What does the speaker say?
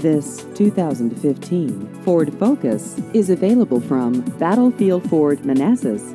This 2015 Ford Focus is available from Battlefield Ford Manassas.